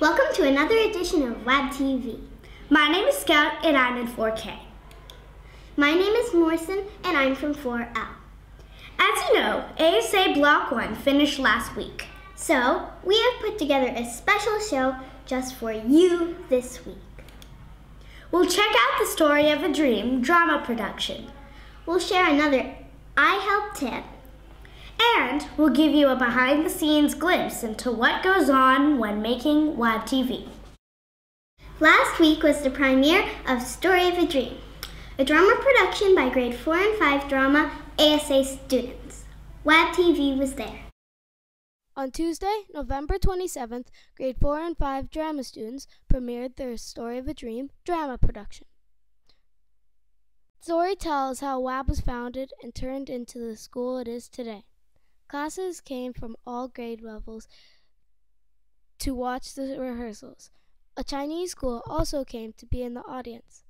Welcome to another edition of WAB TV. My name is Scout and I'm in 4K. My name is Morrison and I'm from 4L. As you know, ASA Block 1 finished last week. So, we have put together a special show just for you this week. We'll check out the story of a dream drama production. We'll share another I Help tip. And we'll give you a behind the scenes glimpse into what goes on when making WAB TV. Last week was the premiere of Story of a Dream, a drama production by grade 4 and 5 drama ASA students. WAB TV was there. On Tuesday, November 27th, grade 4 and 5 drama students premiered their Story of a Dream drama production. Story tells how WAB was founded and turned into the school it is today. Classes came from all grade levels to watch the rehearsals. A Chinese school also came to be in the audience.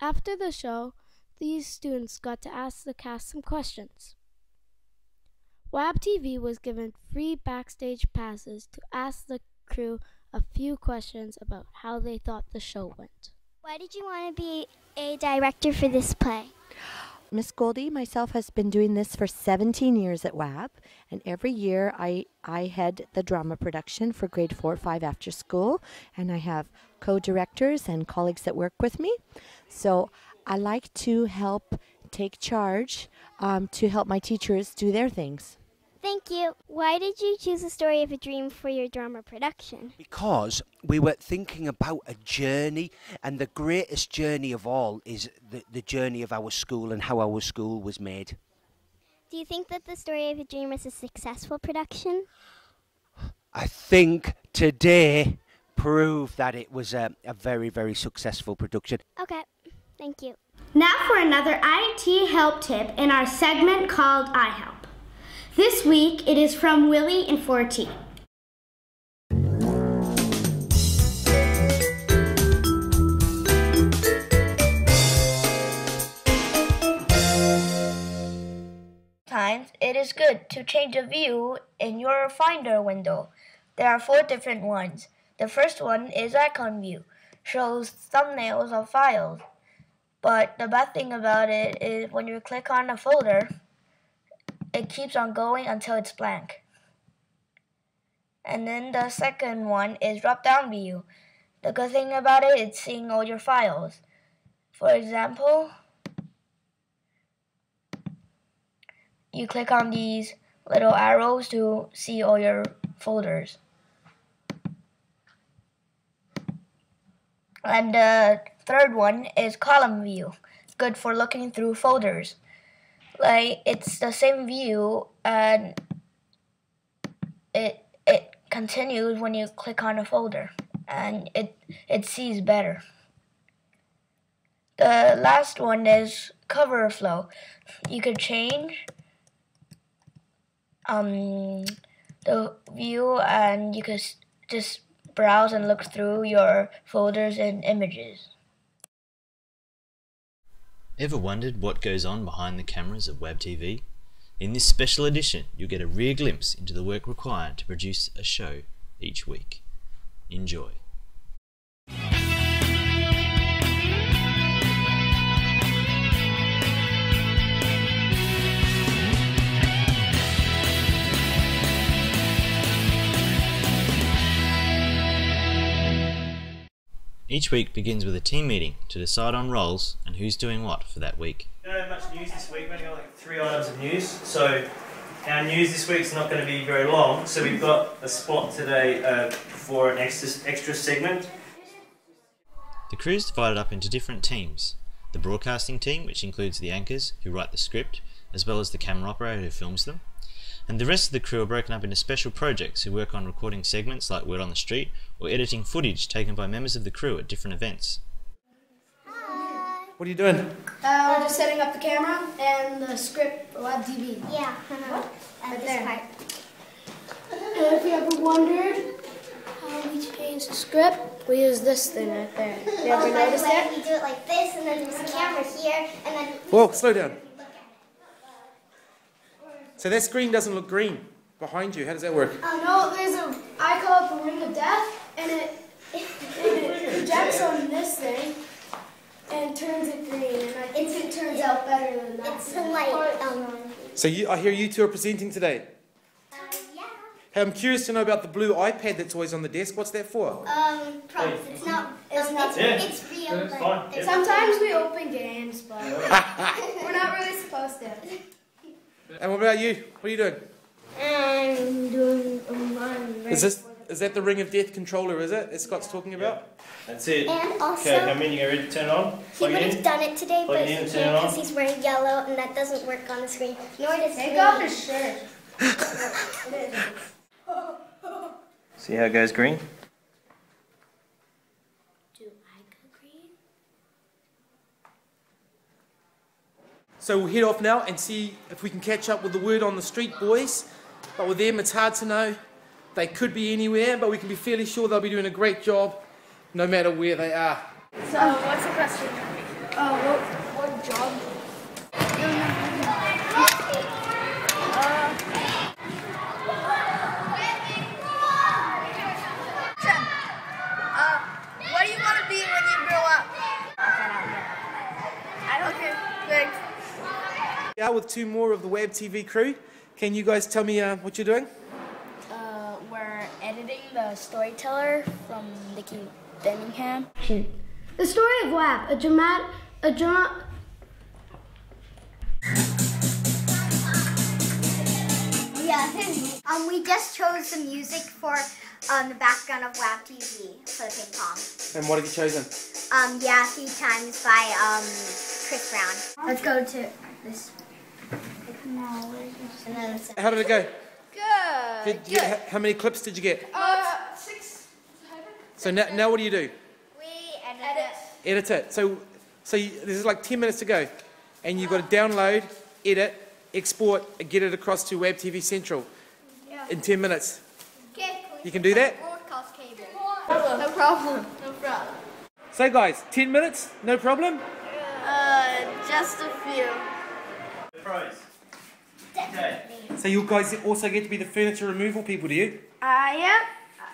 After the show, these students got to ask the cast some questions. WAB TV was given free backstage passes to ask the crew a few questions about how they thought the show went. Why did you want to be a director for this play? Miss Goldie, myself, has been doing this for 17 years at WAB, and every year I, I head the drama production for grade 4 or 5 after school, and I have co directors and colleagues that work with me. So I like to help take charge um, to help my teachers do their things. Thank you. Why did you choose the story of a dream for your drama production? Because we were thinking about a journey, and the greatest journey of all is the, the journey of our school and how our school was made. Do you think that the story of a dream was a successful production? I think today proved that it was a, a very, very successful production. Okay, thank you. Now for another IT help tip in our segment called I Help. This week it is from Willie and 14. Times it is good to change a view in your Finder window. There are four different ones. The first one is icon view, shows thumbnails of files. But the bad thing about it is when you click on a folder, it keeps on going until it's blank. And then the second one is drop down view. The good thing about it is seeing all your files. For example, you click on these little arrows to see all your folders. And the third one is column view. Good for looking through folders like it's the same view and it it continues when you click on a folder and it it sees better. The last one is cover flow. You can change um, the view and you can just browse and look through your folders and images. Ever wondered what goes on behind the cameras of WAB TV? In this special edition, you'll get a rear glimpse into the work required to produce a show each week. Enjoy. Each week begins with a team meeting to decide on roles and who's doing what for that week. No much news this week. We've only got like three items of news, so our news this week's not going to be very long. So we've got a spot today uh, for an extra extra segment. The crew's divided up into different teams. The broadcasting team, which includes the anchors who write the script, as well as the camera operator who films them, and the rest of the crew are broken up into special projects who work on recording segments like Word on the Street or editing footage taken by members of the crew at different events. Hi. What are you doing? Uh, we're just setting up the camera and the script for WAB TV. Yeah. Uh-huh. Right this there. part. And if you ever wondered how we change the script, we use this thing right there. You ever Oh, by the noticed we do it like this, and then there's a camera here, and then. Whoa, slow down. So this screen doesn't look green behind you. How does that work? Oh, I uh, know there's a, I call it the ring of death, and it, it, it projects on this thing and turns it green, and I think it turns out better than that. It's light. Um, so you, I hear you two are presenting today. Uh, yeah. Hey, I'm curious to know about the blue iPad that's always on the desk. What's that for? Um, props. It's not. It's not. It's, it's real. It's. Sometimes we open games, but we're not really supposed to. And what about you? What are you doing? I'm doing one. Is this is that the Ring of Death controller? Is it? That Scott's talking about? That's it. And also, Okay, how many are ready to turn on? he would have done it today, Plug but he can't turn it on. because he's wearing yellow, and that doesn't work on the screen. Nor does Take green. off his shirt. See how it goes green? Do I go green? So we'll head off now and see if we can catch up with the word on the street, boys. But with them, it's hard to know. They could be anywhere, but we can be fairly sure they'll be doing a great job no matter where they are. So, what's the question? Uh, oh, what, what job? Uh, what do you want to be when you grow up? Okay, thanks. Yeah, with two more of the WAB TV crew. Can you guys tell me uh, what you're doing? Uh, we're editing the storyteller from Nikki Benningham. The story of WAB, a dramatic, a drama. Yeah. Um, we just chose the music for um, the background of WAB TV for the ping pong. And what have you chosen? Um, yeah, three times by um, Chris Brown. Let's go to this. And then How did it go? Good. Did you get, how many clips did you get? Uh, six. So now, now what do you do? we edit. Edit it. So, so you, there's like 10 minutes to go. And you've got to download, edit, export, and get it across to WAB TV Central in 10 minutes. Okay, You can do that? broadcast cable. No problem. No problem. So guys, 10 minutes? No problem? Uh, just a few. Pros. Okay. So you guys also get to be the furniture removal people, do you? Uh, yeah.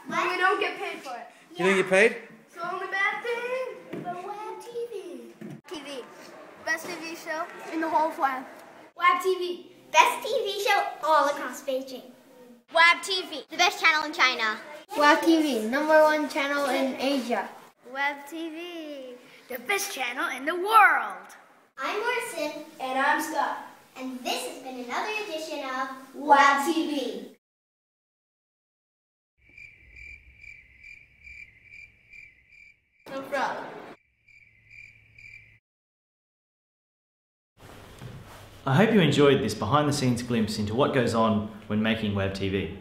But we don't get paid for it. You don't get paid? So only bad thing, The WAB TV. TV. Best TV show. in the whole flag. WAB TV. Best TV show all across Beijing. WAB TV. The best channel in China. WAB TV, number one channel in Asia. WAB TV. The best channel in the world. I'm Morrison, And I'm Scott. And this has been another edition of WAB TV. No problem. I hope you enjoyed this behind the scenes glimpse into what goes on when making WAB TV.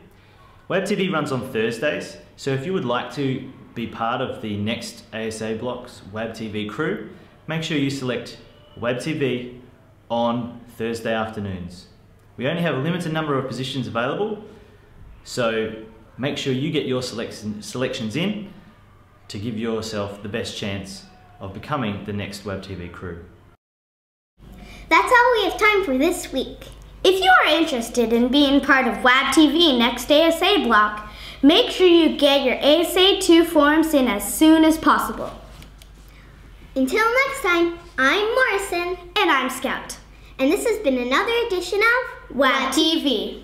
WAB TV runs on Thursdays, so if you would like to be part of the next ASA Blocks WAB TV crew, make sure you select WAB TV on Thursday afternoons. We only have a limited number of positions available, so make sure you get your selection, selections in to give yourself the best chance of becoming the next WAB TV crew. That's all we have time for this week. If you are interested in being part of WAB TV next ASA block, make sure you get your ASA 2 forms in as soon as possible. Until next time, I'm Morrison. And I'm Scout. And this has been another edition of WAB TV.